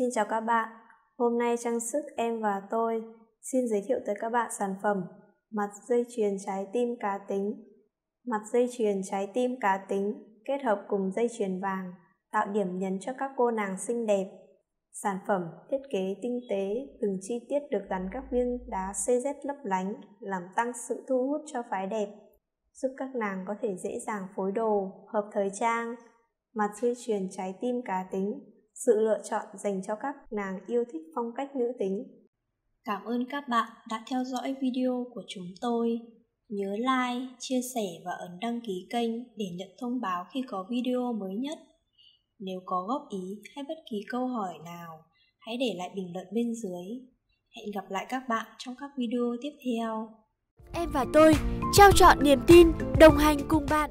Xin chào các bạn, hôm nay trang sức em và tôi xin giới thiệu tới các bạn sản phẩm mặt dây chuyền trái tim cá tính. Mặt dây chuyền trái tim cá tính kết hợp cùng dây chuyền vàng tạo điểm nhấn cho các cô nàng xinh đẹp. Sản phẩm thiết kế tinh tế, từng chi tiết được gắn các viên đá CZ lấp lánh làm tăng sự thu hút cho phái đẹp, giúp các nàng có thể dễ dàng phối đồ, hợp thời trang. Mặt dây chuyền trái tim cá tính sự lựa chọn dành cho các nàng yêu thích phong cách nữ tính. Cảm ơn các bạn đã theo dõi video của chúng tôi. Nhớ like, chia sẻ và ấn đăng ký kênh để nhận thông báo khi có video mới nhất. Nếu có góp ý hay bất kỳ câu hỏi nào, hãy để lại bình luận bên dưới. Hẹn gặp lại các bạn trong các video tiếp theo. Em và tôi trao chọn niềm tin, đồng hành cùng bạn.